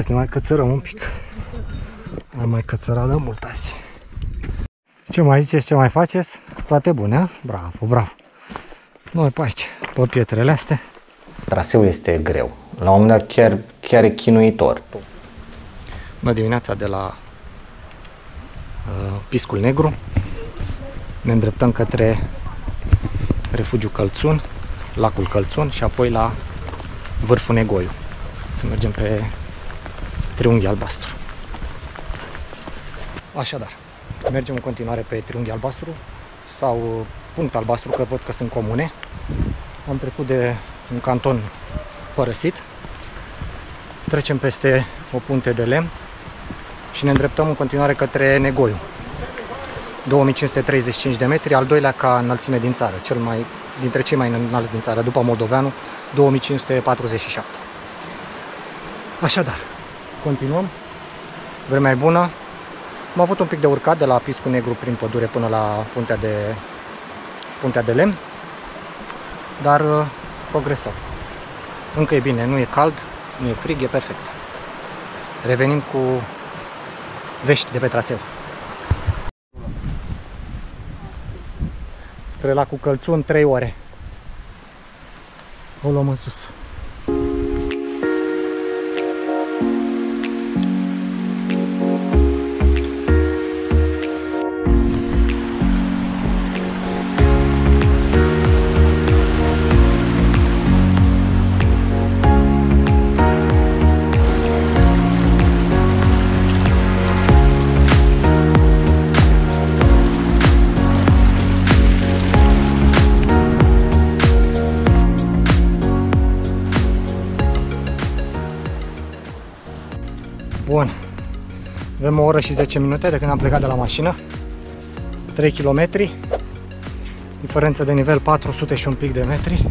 Azi ne mai cățărăm un pic. Am mai cățărat de mult azi. Ce mai ziceți, ce mai faceți? Toate bune, a? Bravo, bravo. Noi pe aici, pe pietrele astea. Traseul este greu. La un moment dat chiar, chiar e chinuitor. Bună dimineața de la uh, Piscul Negru. Ne îndreptăm către refugiul Călțun, lacul Călțun și apoi la vârful Negoiu. Să mergem pe triunghi albastru. Așadar, mergem în continuare pe triunghi albastru sau punct albastru, că văd că sunt comune. Am trecut de un canton părăsit. Trecem peste o punte de lemn și ne îndreptăm în continuare către Negoiu. 2535 de metri, al doilea ca înălțime din țară, cel mai, dintre cei mai înalți din țară, după Moldoveanu, 2547. Așadar, continuăm. Vremea e bună. Am avut un pic de urcat de la Piscu Negru prin pădure până la puntea de, puntea de lemn, dar uh, progresăm. Încă e bine, nu e cald, nu e frig, e perfect. Revenim cu vești de pe traseu. Spre lacul Călțun, 3 ore. O luăm în sus. O oră și 10 minute de când am plecat de la mașină. 3 km. Diferență de nivel 400 și un pic de metri.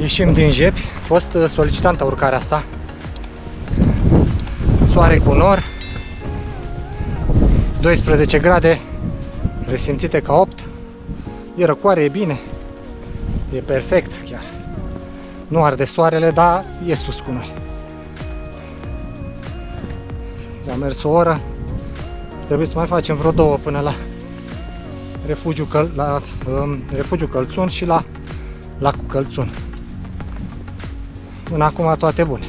Ieșim din jepi. A fost uh, solicitantă urcarea asta. Soare cu nor. 12 grade. Resimțite ca 8. E răcoare, e bine. E perfect chiar. Nu arde soarele, dar e sus cu noi. Mers o oră. Trebuie să mai facem vreo două până la refugiu, Căl la, um, refugiu Călțun și la lacul Călțun. Până acum toate bune.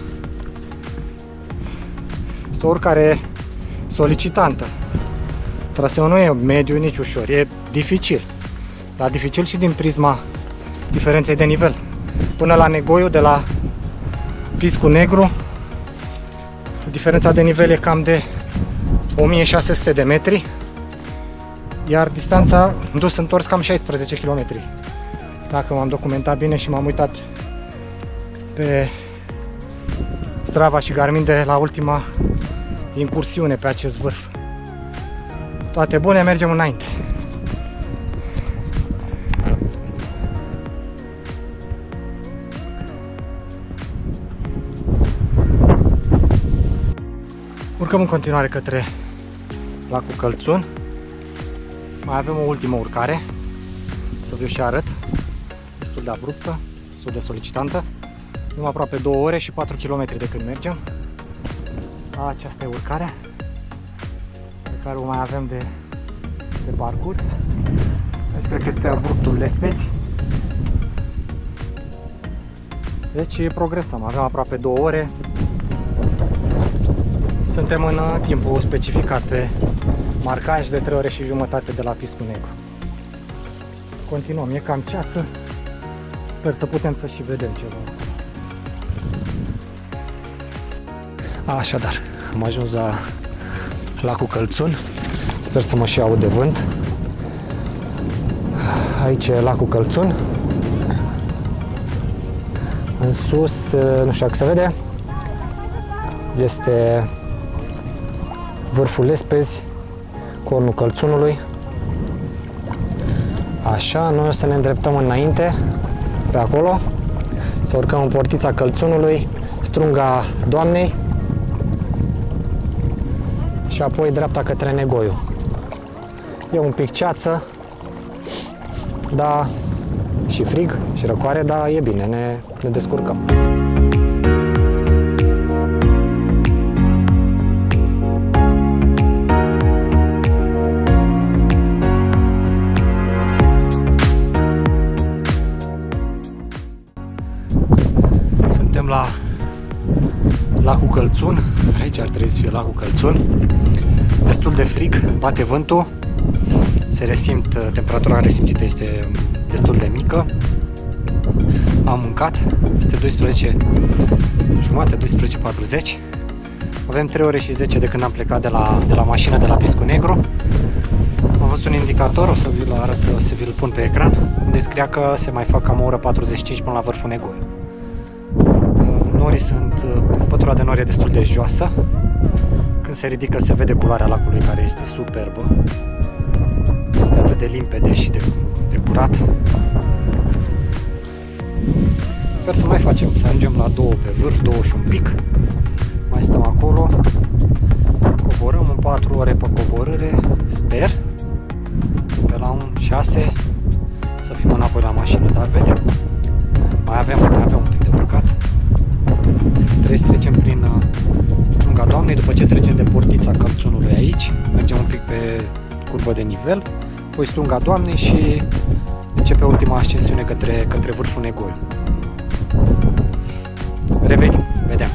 Este o urcare solicitantă. Traseul nu e mediu, nici ușor, e dificil. Dar dificil și din prisma diferenței de nivel. Până la Negoiu, de la Piscu Negru, Diferența de nivel e cam de 1600 de metri, iar distanța dus întors cam 16 km. Dacă m-am documentat bine și m-am uitat pe Strava și Garmin de la ultima incursiune pe acest vârf. Toate bune, mergem înainte. Urcăm în continuare către lacul Călțun. Mai avem o ultimă urcare. Să vi și arăt. Destul de abruptă, destul de solicitantă. Avem aproape 2 ore și 4 km de când mergem. Aceasta e urcarea pe care o mai avem de, de parcurs. Deci cred că este abruptul Lespezi. Deci progresăm. Avem aproape 2 ore, suntem în uh, timpul specificat pe marcaj de 3 ore și jumătate de la Piscu Negru. Continuăm, e cam ceață. Sper să putem să și vedem ceva. Așadar, am ajuns la lacul Călțun. Sper să mă și aud de vânt. Aici e lacul Călțun. În sus, nu știu dacă se vede, este vârful Lespezi, cornul Călțunului. Așa, noi o să ne îndreptăm înainte, pe acolo, să urcăm în portița Călțunului, strunga Doamnei și apoi dreapta către Negoiu. E un pic ceață, da, și frig și răcoare, dar e bine, ne, ne descurcăm. Călțun. Aici ar trebui să fie lacul Călțun. Destul de frig, bate vântul. Se resimt, temperatura resimțită este destul de mică. Am mâncat, este 12 jumate, 12.40. Avem 3 ore și 10 de când am plecat de la, de la mașină de la Piscu Negru. Am văzut un indicator, o să vi-l arăt, o să vi-l pun pe ecran, unde scria că se mai fac cam o oră 45 până la vârful Negoiu. Norii sunt, pătura de nori e destul de joasă. Când se ridică se vede culoarea lacului care este superbă. Este atât de limpede și de, de curat. Sper să mai facem, să ajungem la două pe vârf, două și un pic. Mai stăm acolo. Coborăm în 4 ore pe coborâre, sper. Pe la un 6 să fim înapoi la mașină, dar vedem. Mai avem, mai avem un pic de urcat. Trebuie să trecem prin uh, Strunga Doamnei, după ce trecem de portița Călțunului aici, mergem un pic pe curbă de nivel, apoi Strunga Doamnei și începe ultima ascensiune către, către vârful Negoiu. Revenim, vedem.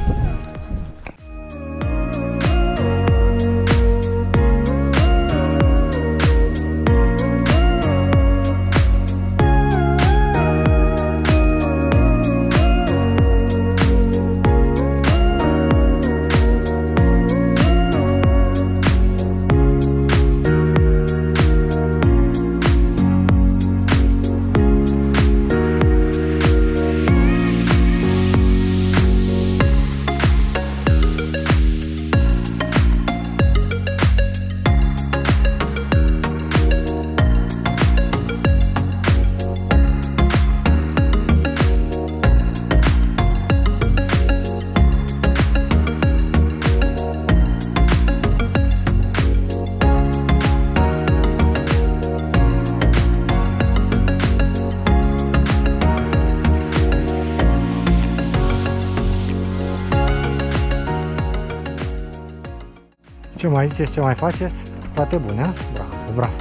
Mai ziceți, ce mai faceți? Toate bune, a? Bravo, bravo.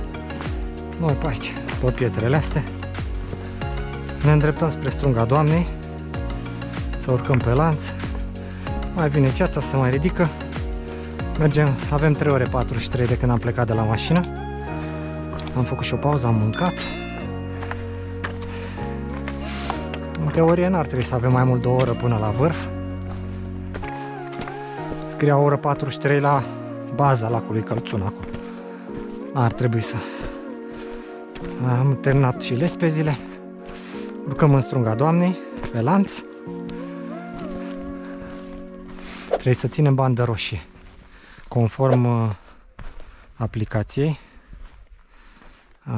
Noi pe aici, pe pietrele astea. Ne îndreptăm spre strunga Doamnei. Să urcăm pe lanț. Mai vine ceața, se mai ridică. Mergem, avem 3 ore 43 de când am plecat de la mașină. Am făcut și o pauză, am mâncat. În teorie n-ar trebui să avem mai mult de o oră până la vârf. Scria o oră 43 la baza lacului Călțun acolo. Ar trebui să... Am terminat și lespezile. Urcăm în strunga doamnei, pe lanț. Trebuie să ținem bandă roșie. Conform uh, aplicației.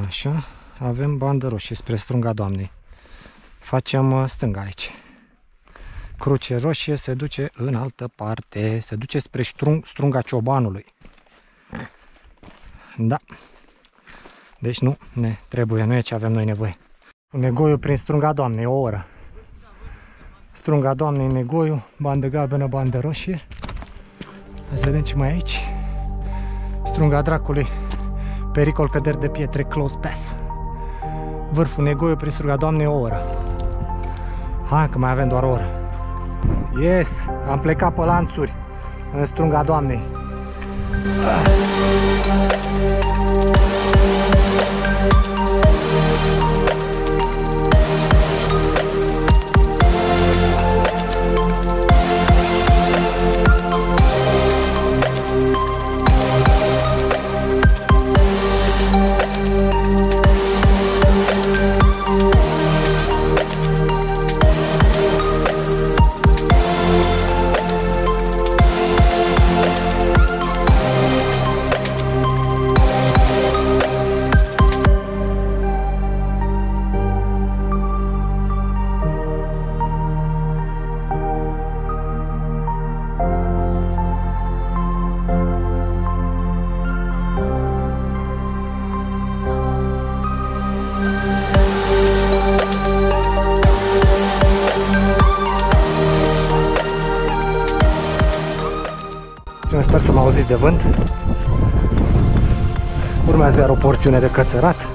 Așa. Avem bandă roșie spre strunga doamnei. Facem uh, stânga aici. Cruce roșie se duce în altă parte, se duce spre strung, strunga ciobanului. Da. Deci nu ne trebuie, nu e ce avem noi nevoie. Negoiu prin strunga doamnei, o oră. Strunga doamnei, negoiu, bandă galbenă, bandă roșie. Hai să vedem ce mai e aici. Strunga dracului, pericol căderi de pietre, close path. Vârful negoiu prin strunga doamnei, o oră. Hai că mai avem doar o oră. Yes, am plecat pe lanțuri în strunga doamnei. Eu sper să mă auziți de vânt. Urmează iar o porțiune de cățărat.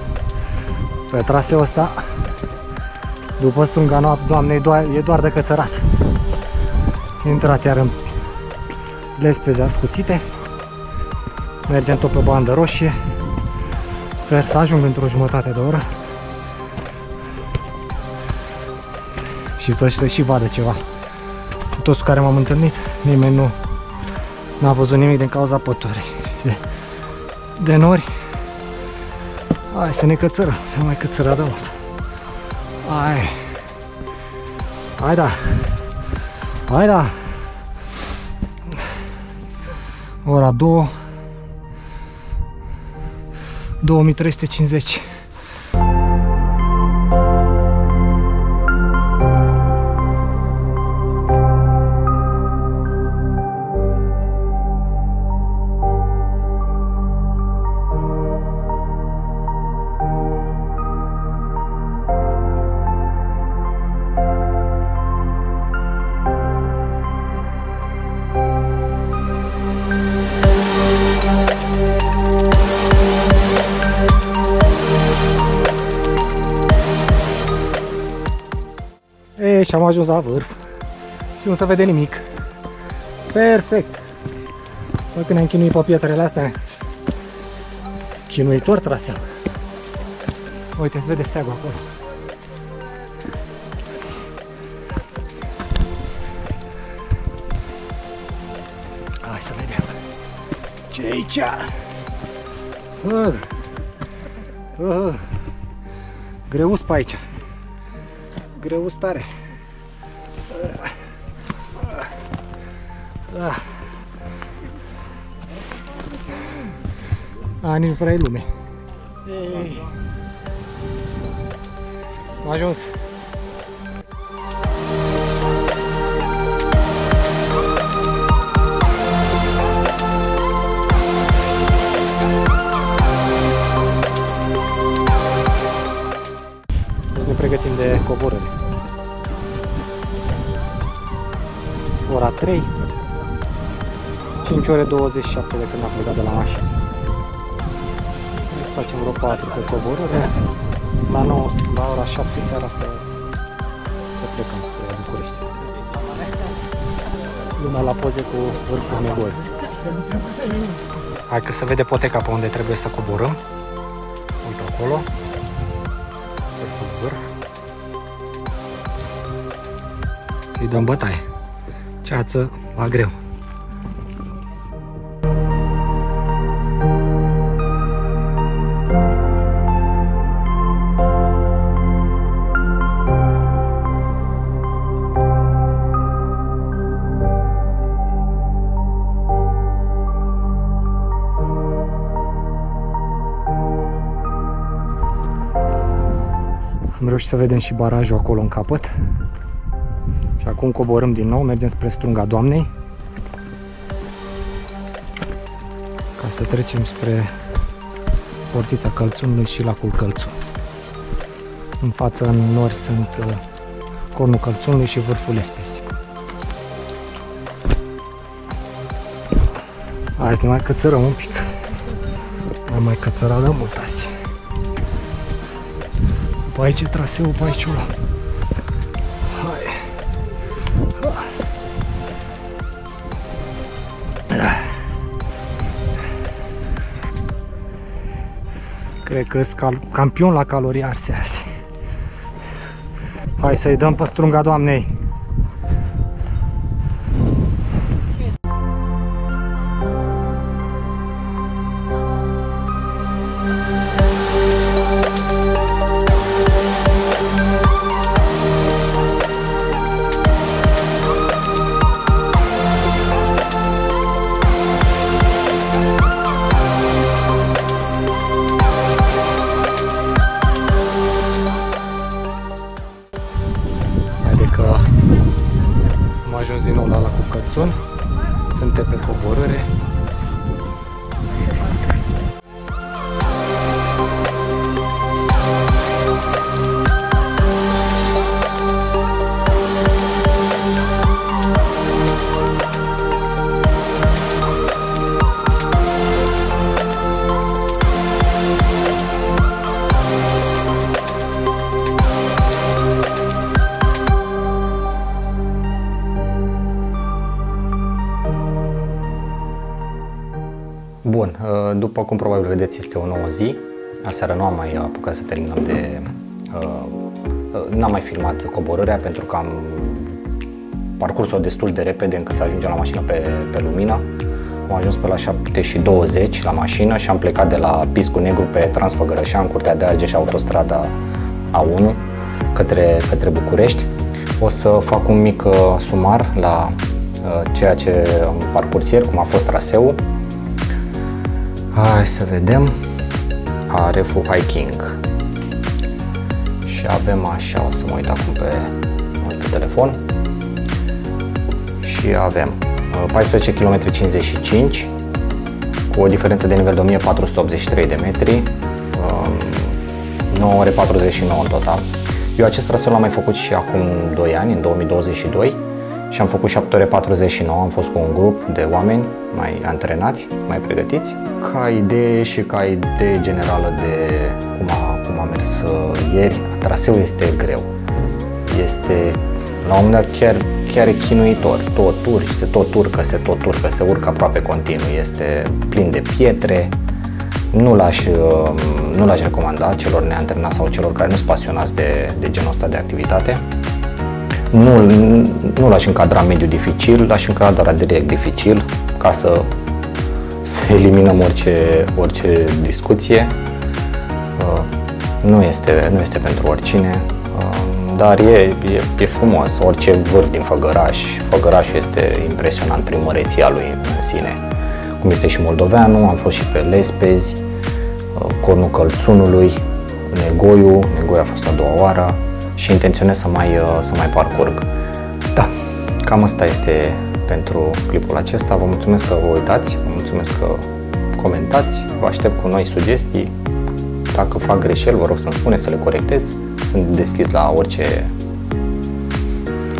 Pe traseul ăsta, după strunga noapte, doamne, e doar de cățărat. Intrat iar în lespeze ascuțite. Mergem tot pe bandă roșie. Sper să ajung într-o jumătate de oră. Și să se și vadă ceva. Cu toți cu care m-am întâlnit, nimeni nu n-a văzut nimic din cauza păturii. De, de nori. Hai să ne cățărăm. Ne mai cățăra de mult. Hai. Hai da. Hai da. Ora 2. 2350. Ajuns la vârf. Și nu se vede nimic. Perfect. Bă, când ne-am chinuit pe pietrele astea, chinuitor traseu. Uite, se vede steagul acolo. Hai să vedem. ce e aici? Uh. Uh. Greus pe aici. Greu stare. A, nici nu prea e lume. Ei. Am ajuns. 5 ore 27 de când am plecat de la mașină. Deci facem vreo 4 pe coborâre. La 9, la ora 7 seara să, să plecăm spre București. Lumea la poze cu vârful negoi. Hai că se vede poteca pe unde trebuie să coborâm. Uite acolo. Pe sub vârf. Îi dăm bătaie. Ceață la greu. Am reușit să vedem și barajul acolo în capăt. Și acum coborâm din nou, mergem spre Strunga Doamnei. Ca să trecem spre portița Călțunului și lacul Călțun. În față, în nori, sunt uh, cornul Călțunului și vârful Espesi. Hai să ne mai cățărăm un pic. Am mai cățărat de mult azi. Pe aici e traseul, pe aici ăla. Hai. Cred că sunt campion la calorii arse azi. Hai să-i dăm pe strunga doamnei. După cum probabil vedeți, este o nouă zi. Aseară nu am mai apucat să terminăm de... Uh, uh, n-am mai filmat coborârea pentru că am parcurs-o destul de repede încât să ajungem la mașină pe, pe lumină. Am ajuns pe la 7 și 20 la mașină și am plecat de la Piscu Negru pe Transfăgărășan, Curtea de Argeș și autostrada A1 către, către București. O să fac un mic sumar la ceea ce am parcurs ieri, cum a fost traseul Hai să vedem. Arefu Hiking. Și avem așa, o să mă uit acum pe, pe telefon. Și avem 14 km 55 cu o diferență de nivel de 1483 de metri, 9 ore 49 în total. Eu acest traseu l-am mai făcut și acum 2 ani, în 2022 și am făcut 7 ore 49, am fost cu un grup de oameni mai antrenați, mai pregătiți. Ca idee și ca idee generală de cum a, cum a mers uh, ieri, traseul este greu. Este la un moment dat chiar, chiar e chinuitor. Tot urci, se tot urcă, se tot urcă, se urcă aproape continuu. Este plin de pietre. Nu l-aș, uh, nu l-aș recomanda celor neantrenați sau celor care nu sunt pasionați de, de genul ăsta de activitate. Nu, nu l-aș încadra mediu dificil, l-aș încadra direct dificil ca să, să eliminăm orice, orice discuție. Uh, nu este, nu este pentru oricine, uh, dar e, e, e frumos. Orice vârf din Făgăraș, Făgărașul este impresionant prin măreția lui în sine. Cum este și Moldoveanu, am fost și pe Lespezi, uh, Cornul Călțunului, Negoiu, Negoiu a fost a doua oară, și intenționez să mai, uh, să mai parcurg. Da, cam asta este pentru clipul acesta. Vă mulțumesc că vă uitați, vă mulțumesc că comentați, vă aștept cu noi sugestii. Dacă fac greșeli, vă rog să-mi spuneți să le corectez. Sunt deschis la orice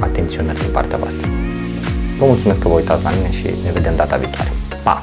atenționări din partea voastră. Vă mulțumesc că vă uitați la mine și ne vedem data viitoare. Pa!